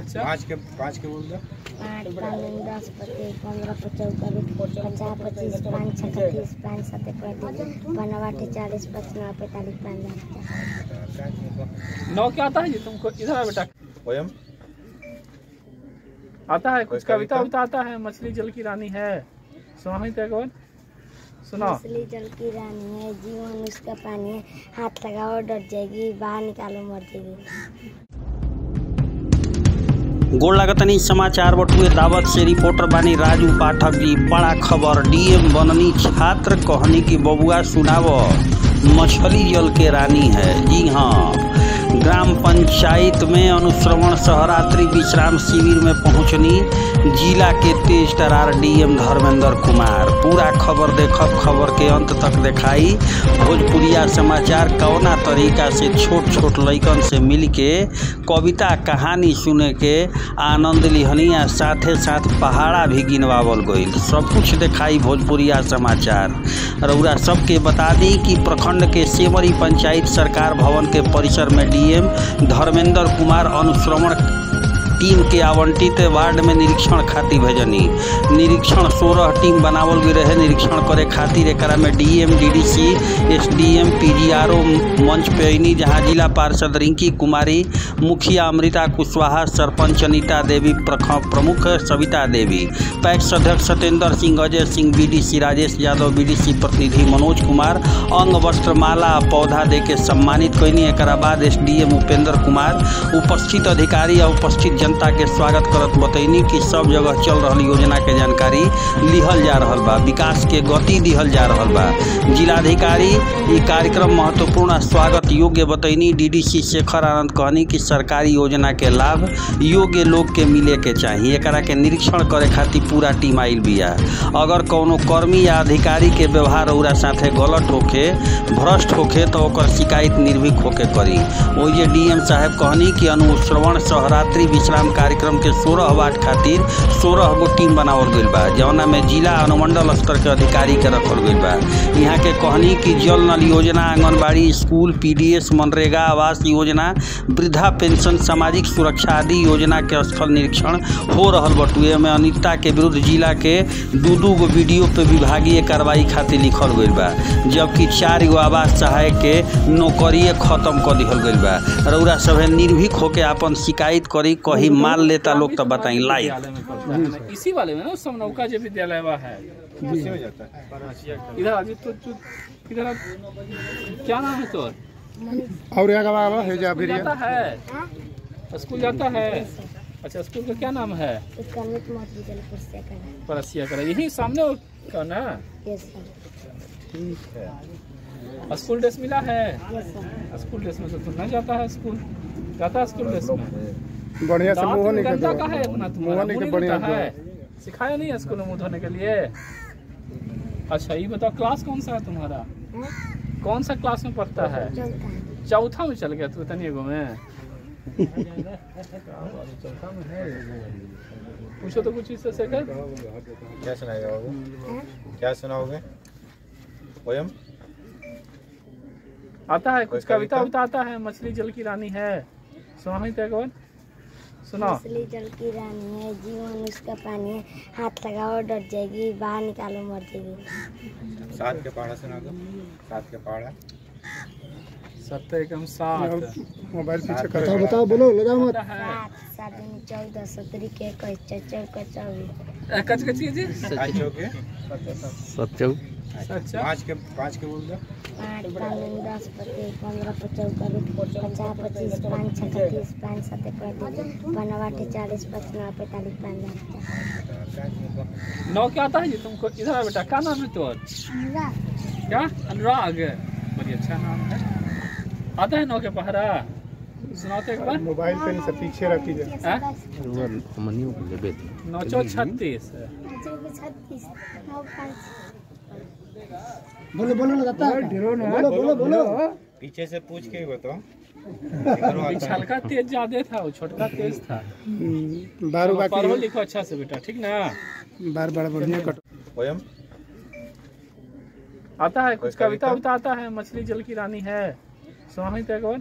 अच्छा। पाँच के पाँच के बोल दो। पाँच पाँच दस पच्चीस पंद्रह पचास पचास पच्चीस पाँच छः पाँच सात पैंतीस पनवाटे चालीस पचपन पैंतालीस पचास नौ क्या आता है जी? तुमको इधर बेटा। पोयम आता है कुछ कविता? उविता आता है? मछली जल की रानी है। सुनाई तो एक बार सुनाओ। मछली जल की रानी है जीवन उसका पानी है। हाथ लगाओ डर जाएगी बाहर निकालो मर जाएगी। गोड़ नहीं समाचार बटुए दावत से रिपोर्टर बानी राजू पाठक जी बड़ा खबर। डीएम बननी छात्र कहनी की बबुआ सुनाव, मछली जल के रानी है। जी हाँ। पंचायत में अनुश्रवण सहरात्रि विश्राम शिविर में पहुंचनी, जिला के तेज तरार डीएम धर्मेंद्र कुमार। पूरा खबर देखब, खबर के अंत तक देखाई। भोजपुरिया समाचार कौना तरीका से छोट छोट लैकन से मिल के कविता कहानी सुने के आनंद लिहनी आ साथे साथ पहाड़ा भी गिनवावल गई सब कुछ देखाई भोजपुरिया समाचार। रउरा सबके बता दी कि प्रखंड के सेमरी पंचायत सरकार भवन के परिसर में डीएम धर्मेंद्र कुमार अनुश्रवण टीम के आवंटित वार्ड में निरीक्षण खातिर भेजनी। निरीक्षण सोलह टीम बनावल गई रहे। निरीक्षण करे खातिर एकरा में डीएम, डीडीसी, एसडीएम पीजीआरओ मंच पे अइनी जहाँ जिला पार्षद रिंकी कुमारी, मुखिया अमृता कुशवाहा, सरपंच अनिता देवी प्रमुख सविता देवी, पैक्स अध्यक्ष सत्येंद्र सिंह, अजय सिंह, बीडीसी राजेश यादव, बीडीसी प्रतिनिधि मनोज कुमार, अंग वस्त्र माला पौधा दे के सम्मानित कैनी एकरा बाद एसडीएम उपेंद्र कुमार, उपस्थित अधिकारी आ उपस्थित जनता के स्वागत करत बतैनी कि सब जगह चल रहल योजना के जानकारी लिहल जा रहल बा विकास के गति दिहल जा रहल बा। जिलाधिकारी, ई कार्यक्रम महत्वपूर्ण स्वागत योग्य बतैनी। डीडीसी शेखर आनंद कहनी कि सरकारी योजना के लाभ योग्य लोग के मिले के चाहिए एकरा के निरीक्षण करे खातिर पूरा टीम आइल बिया। अगर कौनो कर्मी या अधिकारी के व्यवहार औरा साथे गलत होके भ्रष्ट होके तो ओकर शिकायत निर्भीक होके करी। ओइजे डीएम साहब कहनी कि अनुश्रवण सहरात्रि विश्राम कार्यक्रम के सोलह वार्ड खातिर सोलह गो टीम बनावल गइल बा। जौना में जिला अनुमंडल स्तर के अधिकारी के रखल गइल बा। यहाँ के कहनी कि जल नल योजना, आंगनबाड़ी, स्कूल, पीडीएस, मनरेगा, आवास योजना, वृद्धा पेंशन, सामाजिक सुरक्षा आदि योजना के स्थल निरीक्षण हो रहल बटुए। में अनिता के विरुद्ध जिला के दू दू गो वीडियो पे विभागीय कार्रवाई खातिर लिखल गइल बा, जबकि चार गो आवास सहायक के नौकरिए खत्म कर दिहल गइल बा। रउरा सभे निर्भीक होके अपन शिकायत करी, कहीं माल लेता लोग तो बताई लाइव। इसी वाले में ना उस समय नौका जो विद्यालय वह है। हो है। इधर आज तो इधर क्या नाम है तोर और? यहाँ का है जा स्कूल फिर जाता है। स्कूल जाता है। अच्छा स्कूल का क्या नाम है? परसिया करा। यही सामने का ना? ठीक है। स्कूल ड्रेस मिला है? स्कूल ड्रेस में तो तू नहीं जाता है स्कूल? जाता है स्कूल ड्रेस में? बढ़िया से मुँह नहीं गंदा कर का है इतना तुम्हारा? नहीं मुँह के नहीं बढ़िया है। सिखाया नहीं है स्कूल में मुँह धोने के लिए? अच्छा ये बताओ क्लास कौन सा है तुम्हारा? कौन सा क्लास में पढ़ता है? चौथा में चल गया तू तनी एगो में। चौथा में है पूछो तो कुछ इससे शेखर क्या सुनाएगा बाबू? क्या सुनाओगे? पोयम आता है कुछ कविता? उविता आता है मछली जल की रानी है। सुनाई तो एक बार सुनाओ मछली जल की रानी है जीवन उसका पानी है। हाथ लगाओ डर जाएगी बाहर निकालो मर जाएगी। सात के पहाड़ा सुना दो। सात के पहाड़ा सत्य एकम सात। मोबाइल पीछे कर। के बताओ बोलो लगा मत। सात सात दूनी चौदह सत्रह के इक्कीस चौचौ का चौबीस कच कच के। सत्यु अच्छा पाँच के पाँच के बोल दो। पाँच पाँच दस पच्चीस पंद्रह पचास पचास पच्चीस पाँच छः तीस पाँच सात पैंतीस पनवाटे चालीस पचपन पैंतालीस पचास नौ क्या आता है जी तुमको? इधर बेटा क्या नाम है तोर क्या? अनुराग। बड़ी अच्छा नाम है। आता है नौ के पहरा। सुनाओ तो एक बार। मोबाइल पे नहीं से पीछे रखी जाए नौ चौ छत्तीस। छत्तीस नौ पाँच। बोलो बोलो लगाता है बोलो बोलो बोलो। पीछे से पूछ के ही बताओ। है। पिछलका तेज ज़्यादा था वो छोटका तेज था। हम्म, बार पढ़ो लिखो अच्छा से बेटा ठीक ना? बार बार बढ़िया कट पोयम आता है कुछ कविता? उविता आता है मछली जल की रानी है। सुनाई तो एक बार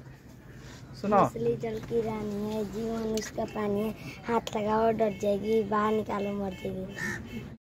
सुनाओ। मछली जल की रानी है जीवन उसका पानी है। हाथ लगाओ डर जाएगी बाहर निकालो मर जाएगी।